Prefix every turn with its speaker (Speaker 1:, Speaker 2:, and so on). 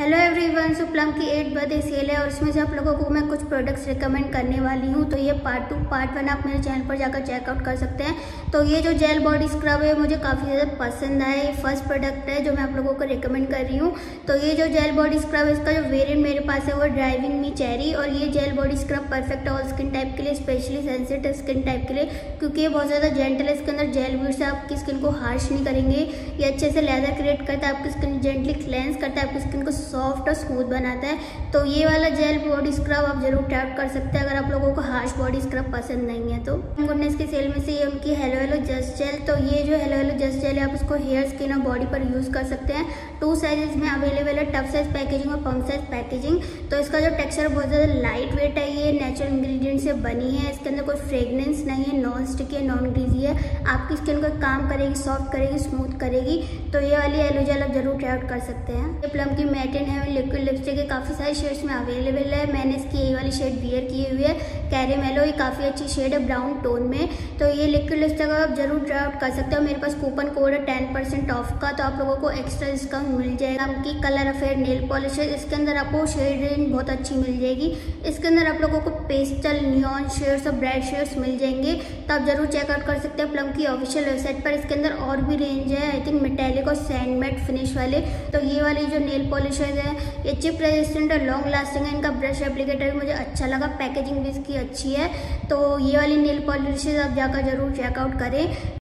Speaker 1: Hello everyone so Plum की eight birthday sale है और इसमें से आप लोगों को मैं कुछ प्रोडक्ट्स रिकमेंड करने वाली हूँ। तो ये पार्ट टू पार्ट वन आप मेरे चैनल पर जाकर चेकआउट कर सकते हैं। तो ये जो जेल बॉडी स्क्रब है, मुझे काफ़ी ज़्यादा पसंद आया। ये फ़र्स्ट प्रोडक्ट है जो मैं आप लोगों को रिकमेंड कर रही हूँ। तो ये जो जेल बॉडी स्क्रब है, इसका जो वेरियंट मेरे पास है वो ड्राइविंग मी चेरी और ये जेल बॉडी स्क्रब परफेक्ट है ऑल स्किन टाइप के लिए स्पेशली सेंसिटिव स्किन टाइप के लिए, क्योंकि ये बहुत ज़्यादा जेंटल है। इसके अंदर जेल ब्यूट से आपकी स्किन को हार्श नहीं करेंगे। ये अच्छे से लेदर क्रिएट करता है, आपकी स्किन जेंटली क्लेंस करता है, आपकी स्किन को सॉफ्ट और स्मूथ बनाता है तो ये वाला जेल बॉडी स्क्रब आप ज़रूर ट्राई कर सकते हैं अगर आप लोगों को हार्श बॉडी स्क्रब पसंद नहीं है तो। गुडनेस की सेल में से ये उनकी हेलो हेलो जस्ट जेल तो ये जो हेलो हेलो जस्ट जेल है, आप उसको हेयर स्किन और बॉडी पर यूज़ कर सकते हैं। टू साइजेस में अवेलेबल है टफ साइज़ पैकेजिंग और पम्प साइज़ पैकेजिंग तो इसका जो टेक्सचर बहुत ज़्यादा लाइट वेट है, ये नेचुरल इंग्रेडिएंट से बनी है, इसके अंदर कोई फ्रेगनेंस नहीं है नॉन स्टिकी नॉन है। आपकी स्किन को काम करेगी सॉफ्ट करेगी स्मूथ करेगी तो ये वाली एलोजेल आप ज़रूर ट्राई आउट कर सकते हैं। ये प्लम की मैटिन है लिक्विड लिपस्टिक है काफ़ी सारे शेड्स में अवेलेबल है। मैंने इसकी ये वाली शेड बियर की हुई है। कैरेमेलो ये काफ़ी अच्छी शेड है ब्राउन टोन में। तो ये लिक्विड लिपस्टिक आप ज़रूर ट्राई आउट कर सकते हो। मेरे पास कूपन कोड है टेन परसेंट ऑफ़ का तो आप लोगों को एक्स्ट्रा डिस्काउंट मिल जाएगा। की कलर अफेयर नेल पॉलिश है। इसके अंदर आपको शेड रेंज बहुत अच्छी मिल जाएगी। इसके अंदर आप लोगों को पेस्टल न्यून शेड्स और ब्राइट शेड्स मिल जाएँगे। तो आप ज़रूर चेकआउट कर सकते हैं। प्लम की ऑफिशियल वेबसाइट पर इसके अंदर और भी रेंज है. आई थिंक मेटेलिक और सैंड मेट फिनिश वाले. तो ये वाली जो नेल पॉलिश है, ये चिप रेजिस्टेंट और लॉन्ग लास्टिंग है. इनका ब्रश एप्लीकेटर मुझे अच्छा लगा. पैकेजिंग भी इसकी अच्छी है. तो ये वाली नेल पॉलिश आप जाकर ज़रूर चेकआउट करें.